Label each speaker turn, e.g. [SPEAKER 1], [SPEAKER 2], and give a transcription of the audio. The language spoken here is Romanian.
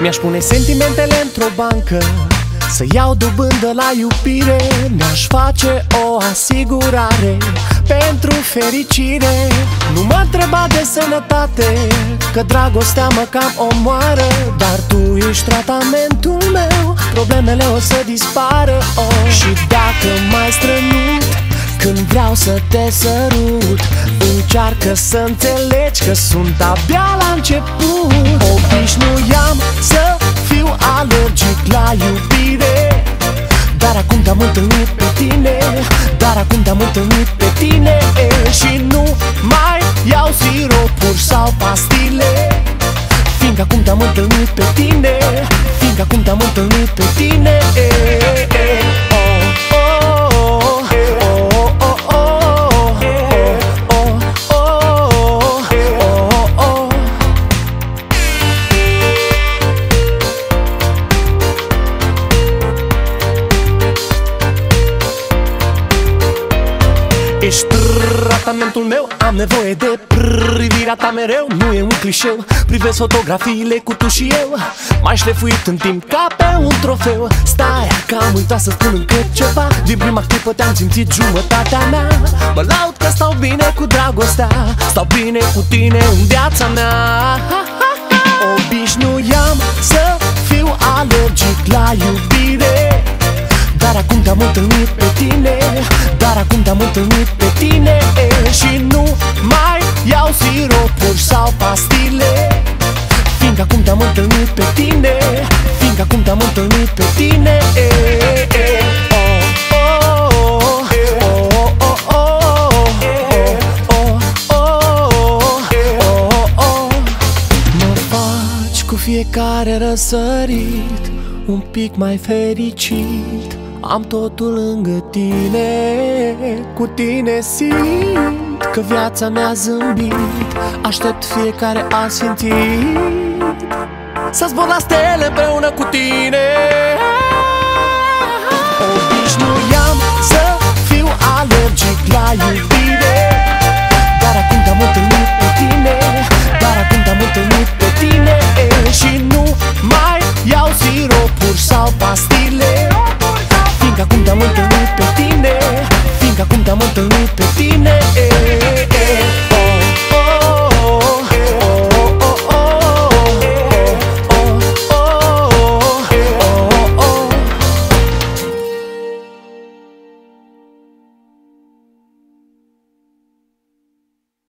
[SPEAKER 1] Mi-aș pune sentimentele într-o bancă Să iau dobândă la iubire. Mi-aș face o asigurare Pentru fericire. Nu mă întreba de sănătate Că dragostea mă cam omoară. Dar tu ești tratamentul meu Problemele o să dispară. Oh. Și dacă mai strănut când vreau să te sărut Încearcă să înțelegi că sunt abia la început. Obișnuiam să fiu alergic la iubire. Dar acum te-am întâlnit pe tine Dar acum te-am întâlnit pe tine Și nu mai iau siropuri sau pastile. Fiindcă acum te-am întâlnit pe tine Fiindcă acum te-am întâlnit pe Ești tratamentul meu Am nevoie de privirea ta mereu. Nu e un clișeu Privesc fotografiile cu tu și eu. Mai șlefuit în timp ca pe un trofeu. Stai, că am uitat să spun încă ceva. Din prima clipă te-am simțit jumătatea mea. Mă laud că stau bine cu dragostea. Stau bine cu tine în viața mea. Obișnuiam să Dar acum te-am întâlnit pe tine Și nu mai iau siropuri sau pastile. Fiindcă acum te-am întâlnit pe tine Fiindcă acum te-am întâlnit pe tine. Mă faci cu fiecare răsărit Un pic mai fericit am totul lângă tine, cu tine simt Că viața mi-a zâmbit, aștept fiecare asintit Să zbor la stele împreună cu tine. Obișnuiam să fiu alergic la iubire Dar acum te-am întâlnit pe tine Dar acum te-am întâlnit pe tine. Și nu mai iau siropuri sau pastile întâlnit pe tine. Fiindcă acum te-am întâlnit pe